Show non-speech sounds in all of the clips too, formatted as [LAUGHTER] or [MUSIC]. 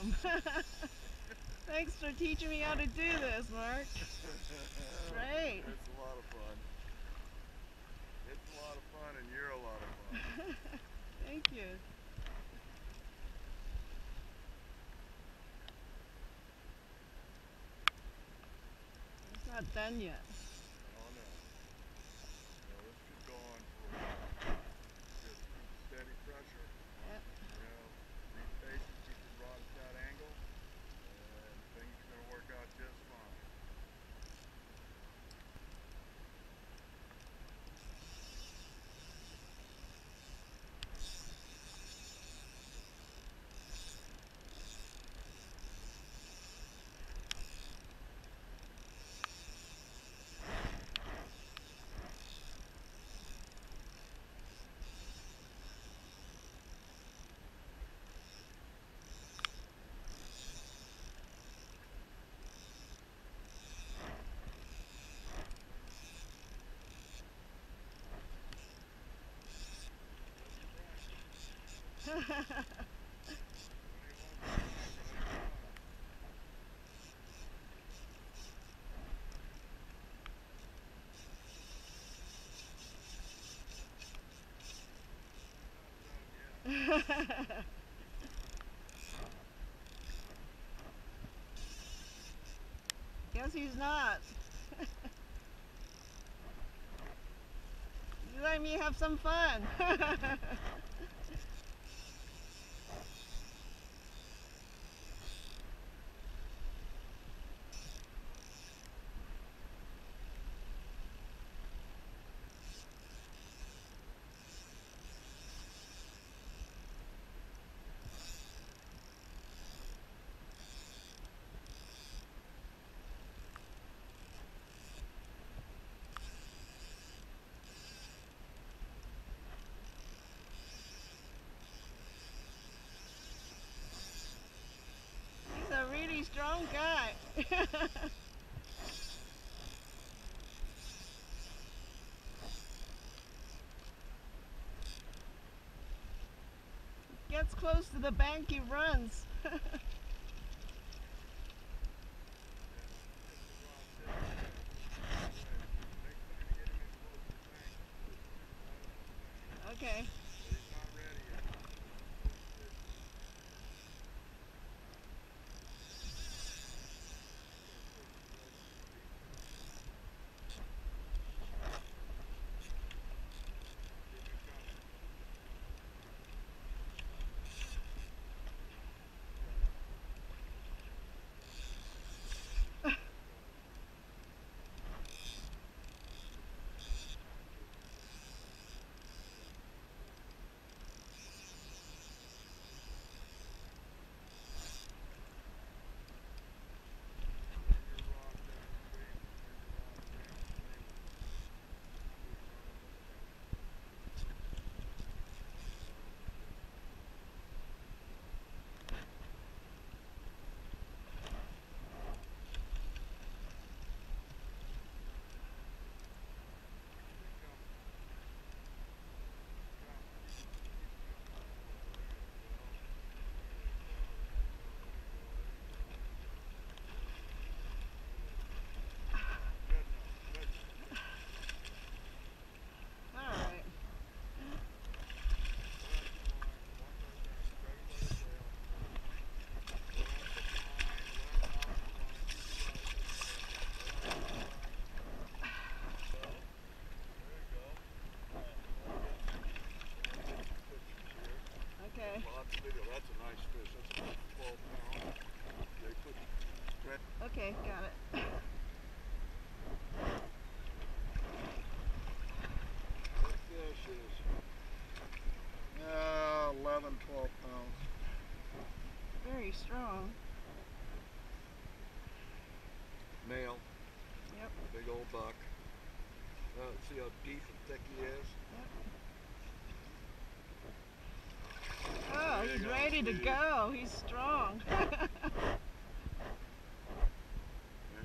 [LAUGHS] Thanks for teaching me how to do this, Mark. Great. It's a lot of fun. It's a lot of fun and you're a lot of fun. [LAUGHS] Thank you. It's not done yet. [LAUGHS] Guess he's not. [LAUGHS] Let me have some fun. [LAUGHS] [LAUGHS] Gets close to the bank, he runs. [LAUGHS] okay. Okay, got it. Fish is uh, 11, 12 pounds. Very strong. Male. Yep. Big old buck. Uh, see how deep and thick he is? Yep. Oh, he's ready to go. He's strong. [LAUGHS]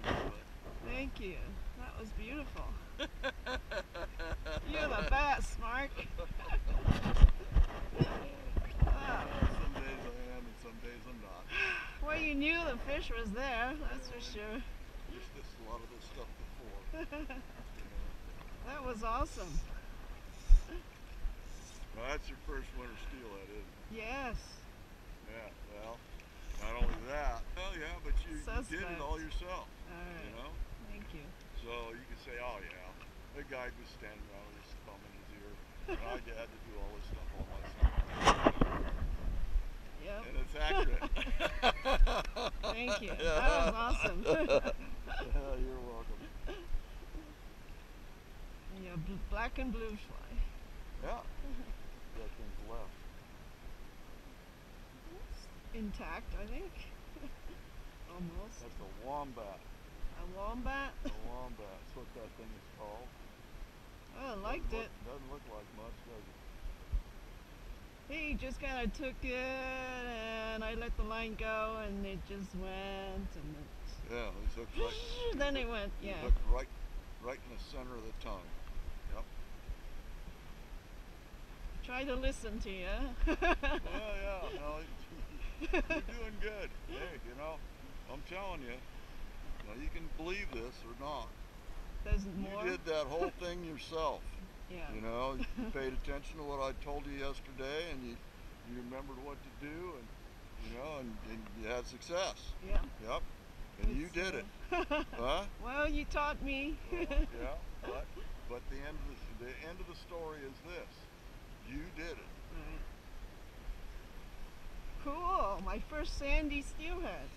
There's your Thank you. That was beautiful. You're the best, Mark. Some days I am and some days I'm not. well, you knew the fish was there, that's for sure. Just this, a lot of this stuff before. you [LAUGHS] know. That was awesome. Well, that's your first winter steal, that is. Yes. Yeah, well, not only that. Well, yeah, but you, you did it all yourself, All you know? Thank you. So you could say, oh yeah, the guy was standing around with his thumb in his ear. And I had to do all this stuff all myself. Yep. And it's accurate. [LAUGHS] Thank you. That was [LAUGHS] awesome. yeah, you're welcome. yeah, bl- black and blue fly. Yeah. That thing's left. Intact, I think. [LAUGHS] Almost. That's a wombat. A wombat. A wombat. That's what that thing is called. Oh, I liked doesn't it. Look, doesn't look like much, does it? He just kind of took it, and I let the line go, and it just went, and it, Yeah, he's hooked right. then it went. Yeah. hooked right, right in the center of the tongue. Yep. Try to listen to you. Oh, well, yeah, [LAUGHS] no, [LAUGHS] you're doing good. Hey, you know, I'm telling you can believe this or not. There's more. You did that whole thing yourself. [LAUGHS] Yeah. You know, you [LAUGHS] paid attention to what I told you yesterday, and you you remembered what to do, and you know, and, and you had success. Yeah. Yep. And you did it, uh, huh? [LAUGHS] well, you taught me. Well, yeah. But but the end of the, the end of the story is this: you did it. Right. Cool. My first sandy steelhead.